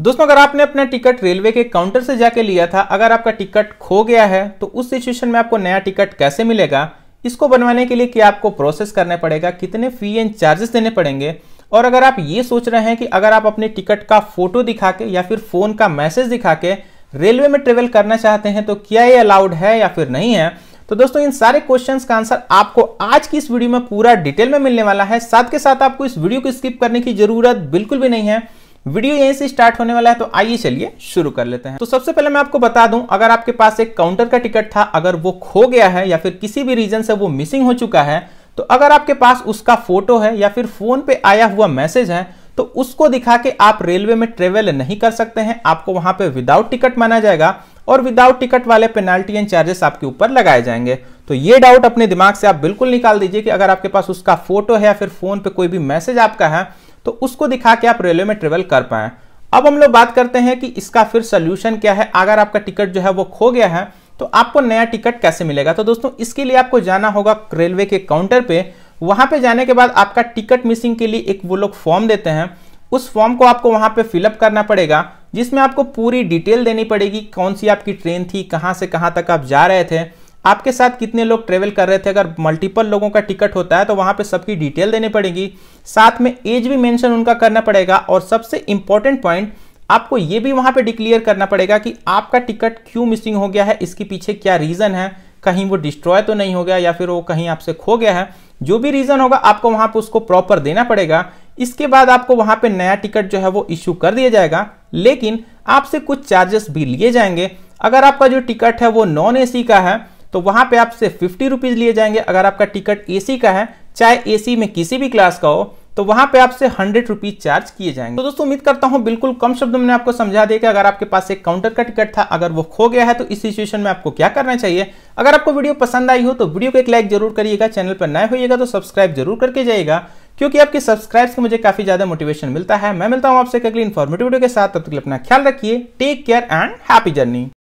दोस्तों, अगर आपने अपना टिकट रेलवे के काउंटर से जाके लिया था, अगर आपका टिकट खो गया है तो उस सिचुएशन में आपको नया टिकट कैसे मिलेगा? इसको बनवाने के लिए क्या आपको प्रोसेस करना पड़ेगा, कितने फ़ी एंड चार्जेस देने पड़ेंगे। और अगर आप ये सोच रहे हैं कि अगर आप अपने टिकट का फ़ोटो दिखा के या फिर फ़ोन का मैसेज दिखा के रेलवे में ट्रेवल करना चाहते हैं तो क्या ये अलाउड है या फिर नहीं है? तो दोस्तों, इन सारे क्वेश्चंस का आंसर आपको आज की इस वीडियो में पूरा डिटेल में मिलने वाला है। साथ के साथ आपको इस वीडियो को स्किप करने की ज़रूरत बिल्कुल भी नहीं है। वीडियो यहीं से स्टार्ट होने वाला है तो आइए चलिए शुरू कर लेते हैं। तो सबसे पहले मैं आपको बता दूँ, अगर आपके पास एक काउंटर का टिकट था, अगर वो खो गया है या फिर किसी भी रीजन से वो मिसिंग हो चुका है तो अगर आपके पास उसका फ़ोटो है या फिर फ़ोन पे आया हुआ मैसेज है तो उसको दिखा के आप रेलवे में ट्रेवल नहीं कर सकते हैं, आपको वहाँ पे विदाउट टिकट माना जाएगा और विदाउट टिकट वाले पेनाल्टी एंड चार्जेस आपके ऊपर लगाए जाएँगे। तो ये डाउट अपने दिमाग से आप बिल्कुल निकाल दीजिए कि अगर आपके पास उसका फ़ोटो है या फिर फ़ोन पे कोई भी मैसेज आपका है तो उसको दिखा के आप रेलवे में ट्रेवल कर पाए। अब हम लोग बात करते हैं कि इसका फिर सोल्यूशन क्या है। अगर आपका टिकट जो है वो खो गया है तो आपको नया टिकट कैसे मिलेगा? तो दोस्तों, इसके लिए आपको जाना होगा रेलवे के काउंटर पे। वहाँ पे जाने के बाद आपका टिकट मिसिंग के लिए एक वो लोग फॉर्म देते हैं। उस फॉर्म को आपको वहाँ पे फिलअप करना पड़ेगा, जिसमें आपको पूरी डिटेल देनी पड़ेगी। कौन सी आपकी ट्रेन थी, कहाँ से कहाँ तक आप जा रहे थे आपके साथ कितने लोग ट्रेवल कर रहे थे? अगर मल्टीपल लोगों का टिकट होता है तो वहाँ पे सबकी डिटेल देनी पड़ेगी। साथ में एज भी मेंशन उनका करना पड़ेगा और सबसे इंपॉर्टेंट पॉइंट आपको ये भी वहाँ पे डिक्लेयर करना पड़ेगा कि आपका टिकट क्यों मिसिंग हो गया है, इसके पीछे क्या रीजन है? कहीं वो डिस्ट्रॉय तो नहीं हो गया या फिर वो कहीं आपसे खो गया है? जो भी रीजन होगा, आपको वहाँ पर उसको प्रॉपर देना पड़ेगा। इसके बाद आपको वहाँ पे नया टिकट जो है, वो इश्यू कर दिया जाएगा। लेकिन आपसे कुछ चार्जेस भी लिए जाएँगे। अगर आपका जो टिकट है, वो नॉन एसी का है तो वहाँ पे आपसे फिफ्टी रुपीज़ लिए जाएँगे। अगर आपका टिकट एसी का है, चाहे एसी में किसी भी क्लास का हो तो वहाँ पे आपसे हंड्रेड रुपीज़ चार्ज किए जाएँगे। तो दोस्तों, उम्मीद करता हूँ बिल्कुल कम शब्दों में आपको समझा दिया कि अगर आपके पास एक काउंटर का टिकट था, अगर वो खो गया है तो इस सिचुएशन में आपको क्या करना चाहिए? अगर आपको वीडियो पसंद आई हो तो वीडियो को एक लाइक ज़रूर करिएगा चैनल पर नए होइएगा तो सब्सक्राइब ज़रूर करके जाइएगा, क्योंकि आपके सब्सक्राइब से मुझे काफ़ी ज़्यादा मोटिवेशन मिलता है। मैं मिलता हूँ आपसे अगली इन्फॉर्मेटिव वीडियो के साथ। तब तक अपना ख्याल रखिए take care and happy journey